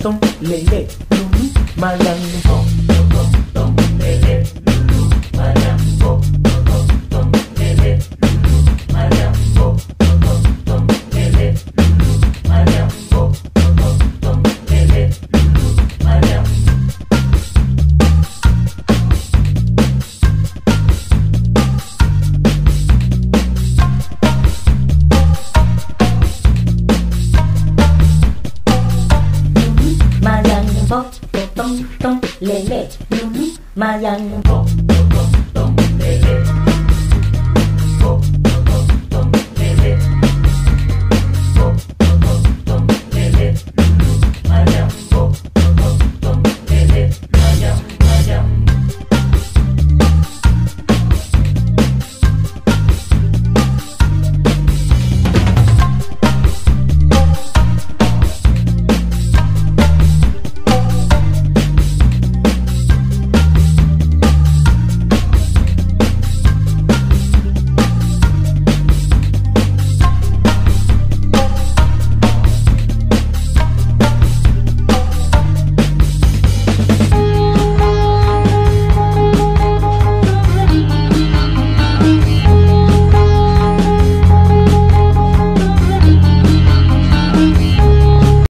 tom, lele, loulou, mayang, Bot, tom tom lele, loulou, tom lele,